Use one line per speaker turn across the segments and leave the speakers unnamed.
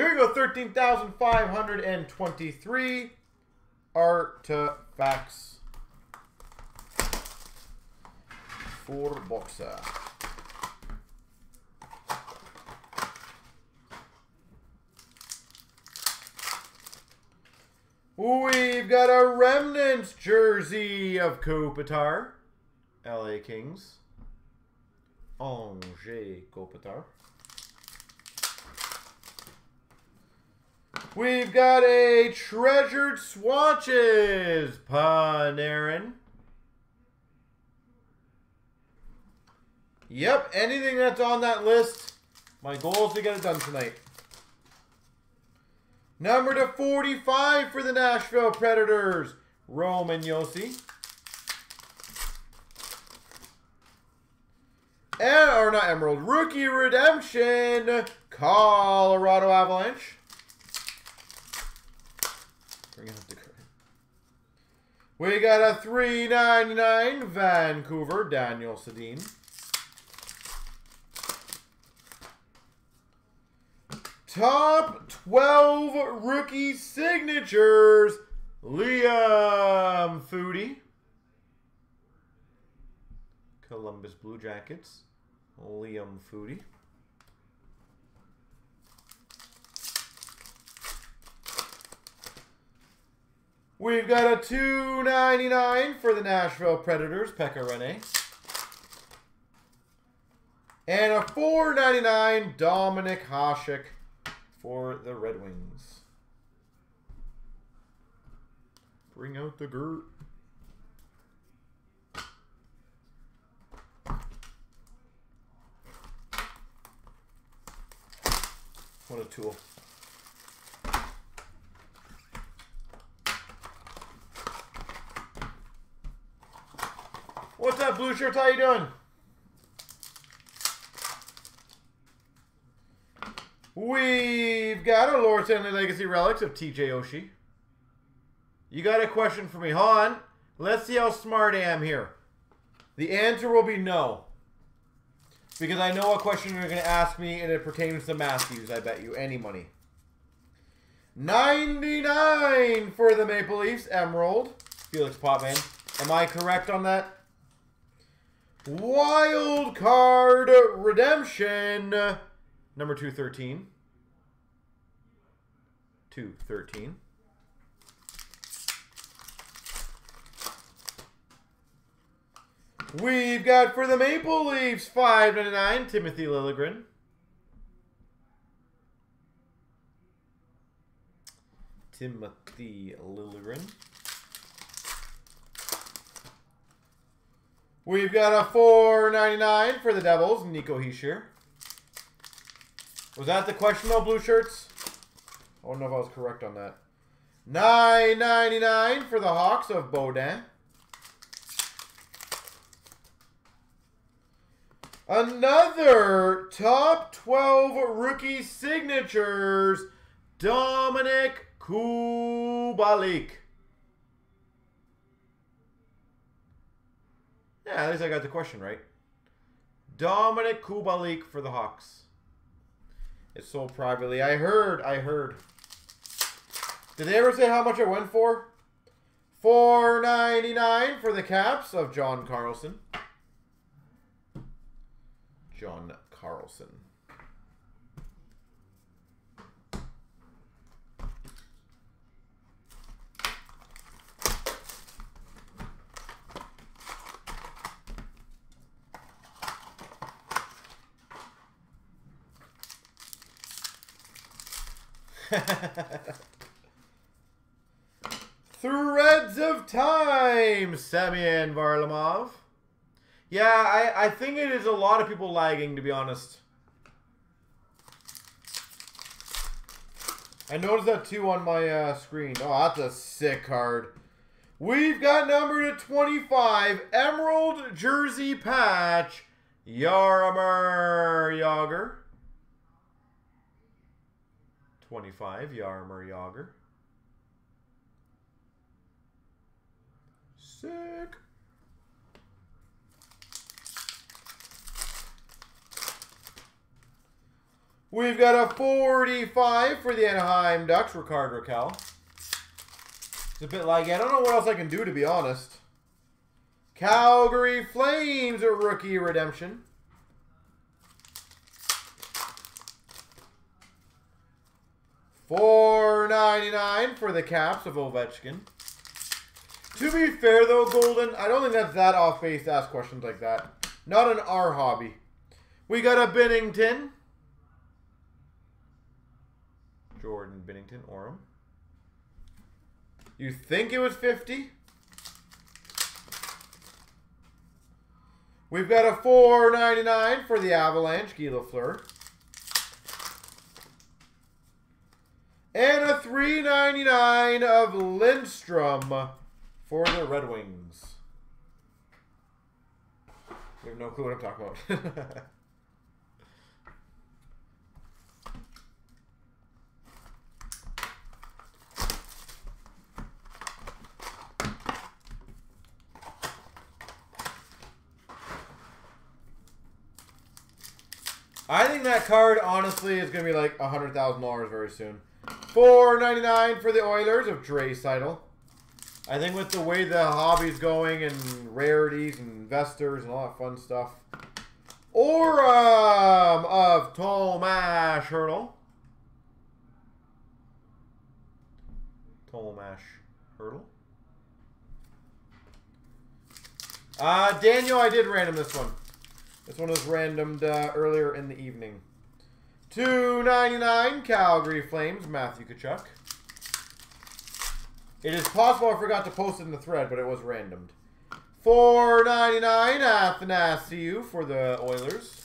Here we go, 13,523 artifacts for boxer. We've got a Remnants jersey of Kopitar. LA Kings. Anze Kopitar. We've got a Treasured Swatches Panarin. Yep, anything that's on that list, my goal is to get it done tonight. Number to 45 for the Nashville Predators, Roman Josi. And, or not Emerald, Rookie Redemption, Colorado Avalanche. Bring up the card. We got a 399 Vancouver, Daniel Sedin. Top 12 rookie signatures, Liam Foudy. Columbus Blue Jackets, Liam Foudy. We've got a 2.99 for the Nashville Predators, Pekka Rinne. And a 4.99 Dominik Hasek for the Red Wings. Bring out the Gert. What a tool. What's up, Blue Shirts? How you doing? We've got a Lord Stanley Legacy Relics of TJ Oshie. You got a question for me. On. Let's see how smart I am here. The answer will be no. Because I know what question you're going to ask me, and it pertains to Matthews, I bet you. Any money. 99 for the Maple Leafs, Emerald. Felix Potvin. Am I correct on that? Wild Card Redemption. Number 213. 213. We've got for the Maple Leafs, 599, Timothy Liljegren. Timothy Liljegren. We've got a 499 for the Devils, Nico Hischier. Was that the question though, blue shirts? I don't know if I was correct on that. 9.99 for the Hawks of Baudin. Another top 12 rookie signatures, Dominik Kubalik. Yeah, at least I got the question right. Dominik Kubalik for the Hawks. It's sold privately. I heard, I heard. Did they ever say how much it went for? Four ninety nine for the caps of John Carlson. John Carlson. Threads of Time, Semyon Varlamov. Yeah, I, I think it is a lot of people lagging, to be honest. I noticed that too on my uh, screen. Oh, that's a sick card. We've got number to 25, Emerald Jersey Patch, Jaromir Jagr. 25, Jaromir Jagr. Sick. We've got a 45 for the Anaheim Ducks, Ricard Rakell. It's a bit like, I don't know what else I can do, to be honest. Calgary Flames, a rookie redemption. Four ninety nine for the Caps of Ovechkin. To be fair, though, Golden, I don't think that's that off base to ask questions like that. Not in our hobby. We got a Binnington. Jordan Binnington, Aurum. You think it was 50? We've got a 4.99 for the Avalanche, Guy Lafleur. And a 3.99 of Lindstrom for the Red Wings. We have no clue what I'm talking about. I think that card, honestly, is going to be like $100,000 very soon. Four ninety nine for the Oilers of Draisaitl. I think with the way the hobby's going and rarities and investors and all that fun stuff. Aurum of Tomas Hertl. Tomas Hertl. Uh, Daniel, I did random this one. This one was randomed uh, earlier in the evening. 299 Calgary Flames, Matthew Tkachuk. It is possible I forgot to post it in the thread, but it was randomed. 499 Athanasiu for the Oilers.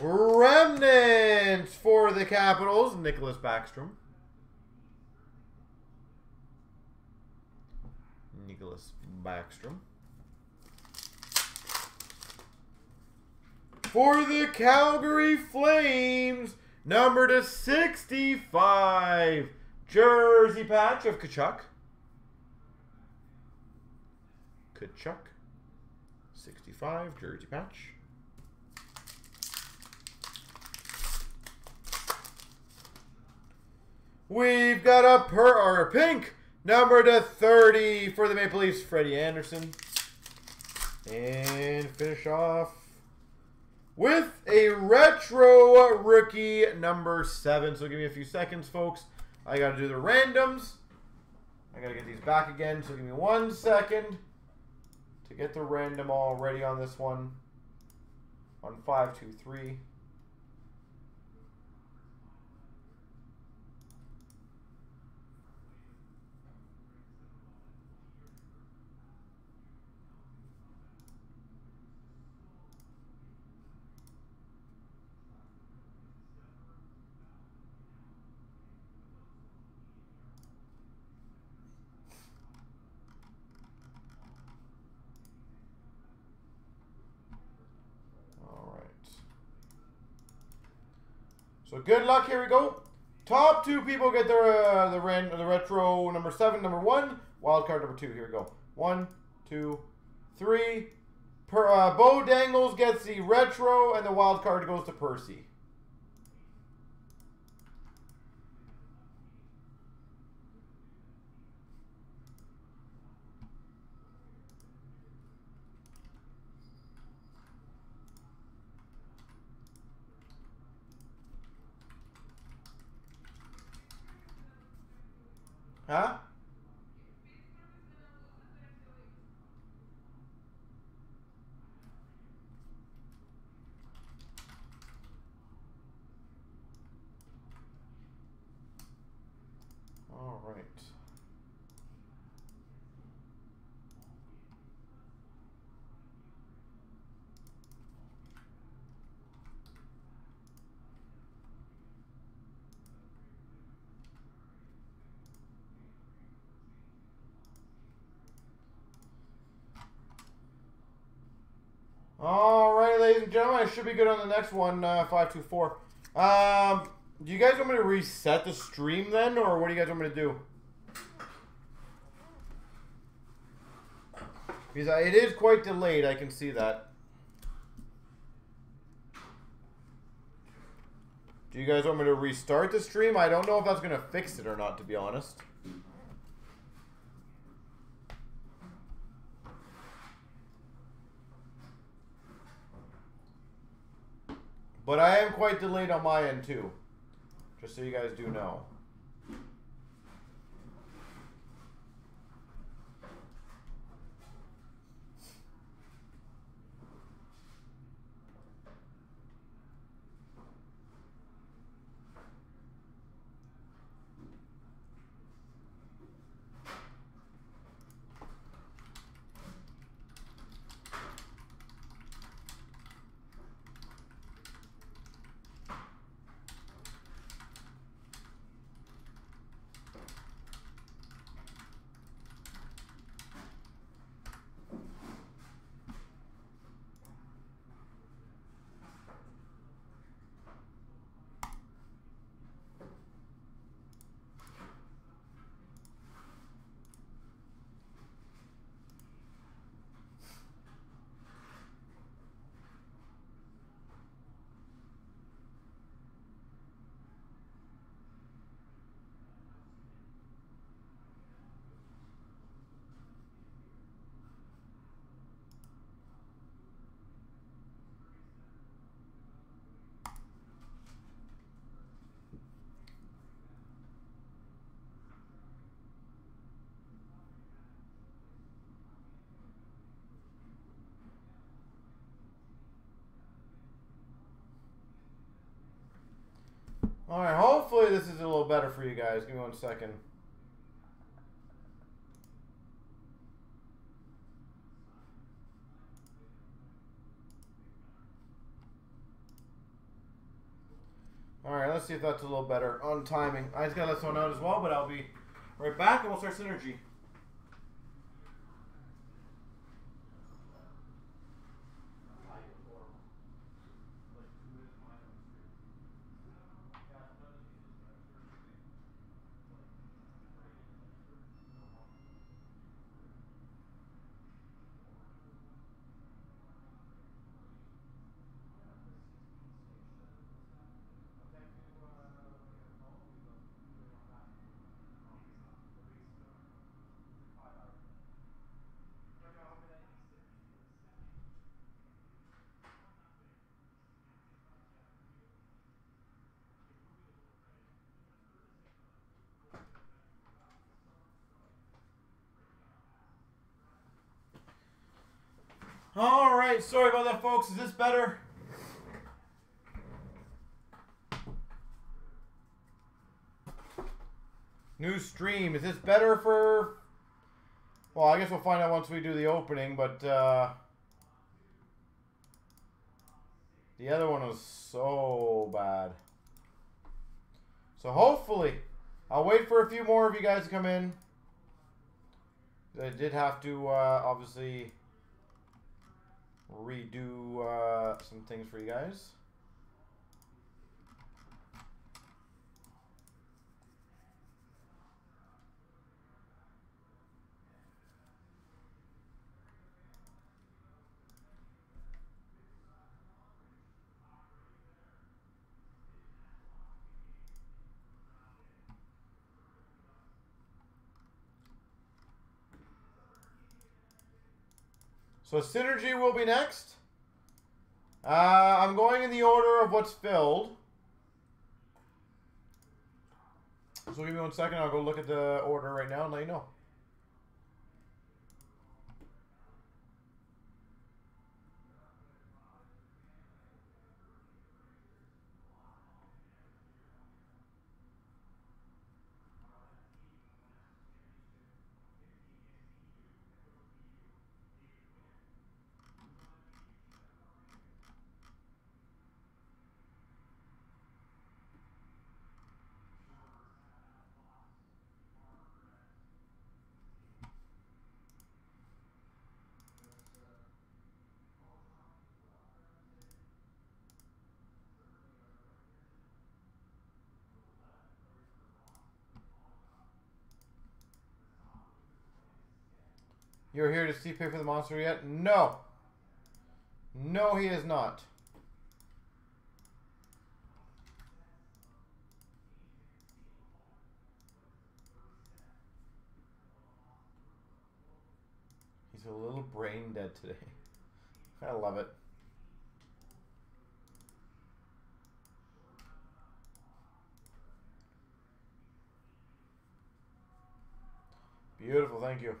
Remnants for the Capitals, Nicholas Backstrom. Nicholas Backstrom. For the Calgary Flames, number to 65, jersey patch of Tkachuk. Tkachuk, 65, jersey patch. We've got a per or a pink number to 30 for the Maple Leafs, Freddie Andersen. And finish off with a retro rookie number seven. So give me a few seconds, folks. I got to do the randoms. I got to get these back again. So give me one second to get the random all ready on this one. On five, two, three. So good luck. Here we go. Top two people get the uh, the ran the retro number seven, number one. Wild card number two. Here we go. One, two, three. Per, uh, Bo Dangles gets the retro, and the wild card goes to Percy. Huh? ladies and gentlemen. I should be good on the next one, uh, 524. Um, do you guys want me to reset the stream then, or what do you guys want me to do? Because it is quite delayed, I can see that. Do you guys want me to restart the stream? I don't know if that's going to fix it or not, to be honest. But I am quite delayed on my end, too. Just so you guys do know. Alright, hopefully this is a little better for you guys. Give me one second. Alright, let's see if that's a little better on timing. I just gotta let someone out as well, but I'll be right back and we'll start Synergy. All right, sorry about that, folks. Is this better? New stream. Is this better for... Well, I guess we'll find out once we do the opening, but... Uh, the other one was so bad. So hopefully, I'll wait for a few more of you guys to come in. I did have to, uh, obviously redo uh, some things for you guys. So Synergy will be next. Uh, I'm going in the order of what's filled. So give me one second. I'll go look at the order right now and let you know. You're here to see pay for the monster yet? No. No, he is not. He's a little brain dead today. I love it. Beautiful, thank you.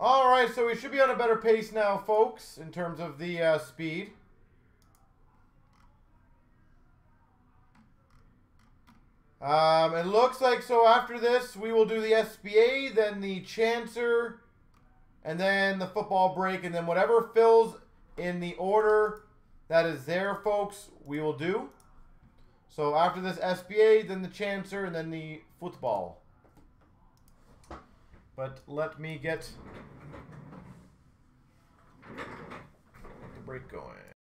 All right, so we should be on a better pace now, folks, in terms of the uh, speed. Um, it looks like so after this, we will do the SBA, then the Chancer, and then the football break, and then whatever fills in the order that is there, folks, we will do. So after this SBA, then the Chancer, and then the football. But let me get the break going.